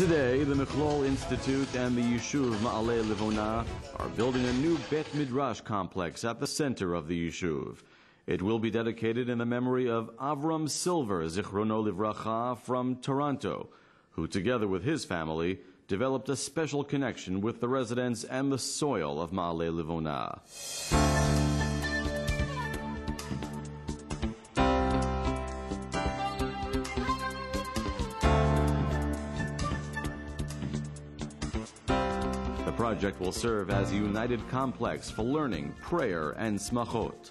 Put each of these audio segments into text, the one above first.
Today, the Michlol Institute and the Yishuv Ma'ale Livona are building a new Bet Midrash complex at the center of the Yishuv. It will be dedicated in the memory of Avram Silver, Zichrono Livracha, from Toronto, who, together with his family, developed a special connection with the residents and the soil of Ma'ale Livona. Project will serve as a united complex for learning, prayer, and smachot.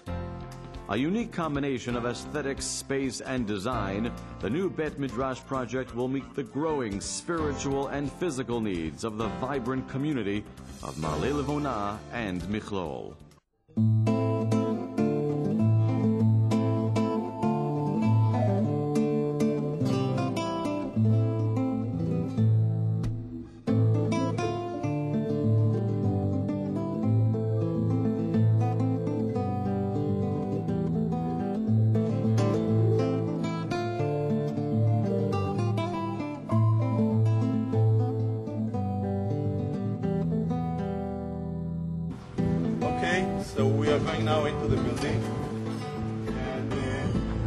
A unique combination of aesthetics, space, and design, the new Bet Midrash project will meet the growing spiritual and physical needs of the vibrant community of Ma'aleh Livona and Michlol. So we are going now into the building. And uh,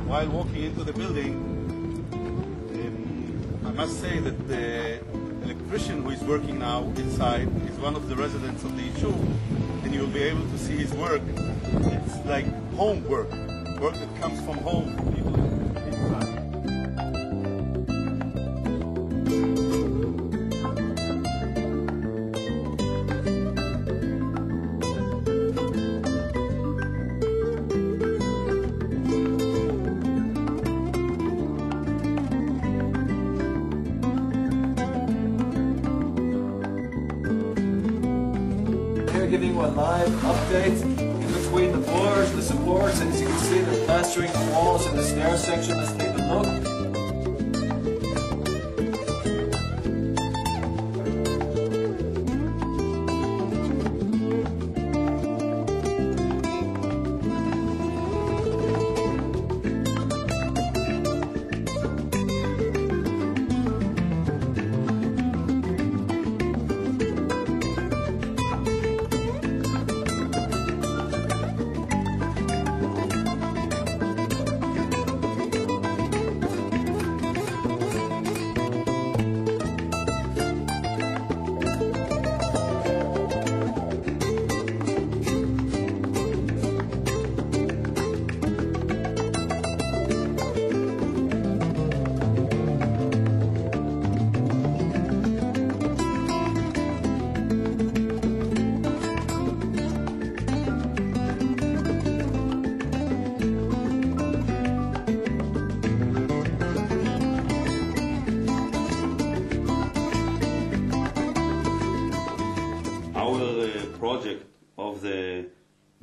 while walking into the building, um, I must say that the electrician who is working now inside is one of the residents of the Yishuv, and you'll be able to see his work. It's like home work, work that comes from home. People Live update in between the floors, the supports, and as you can see, the plastering walls and the stair section. Take a look.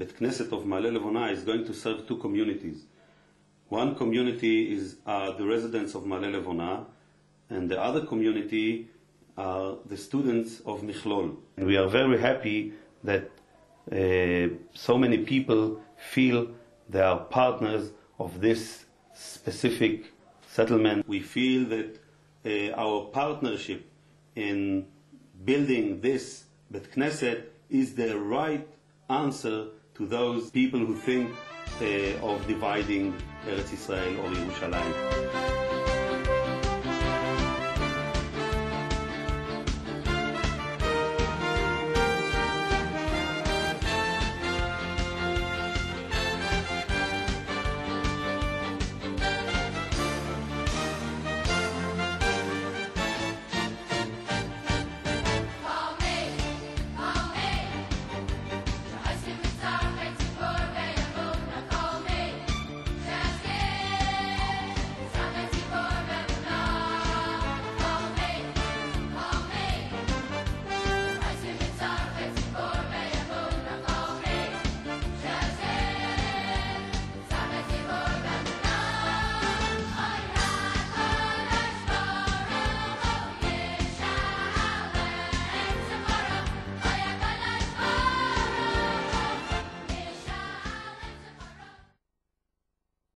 Bet Knesset of Ma'aleh Levona is going to serve two communities. One community is uh, the residents of Ma'aleh Levona, and the other community are the students of Michlol. And we are very happy that uh, so many people feel they are partners of this specific settlement. We feel that uh, our partnership in building this Bet Knesset is the right answer to those people who think uh, of dividing Eretz Israel or Yerushalayim.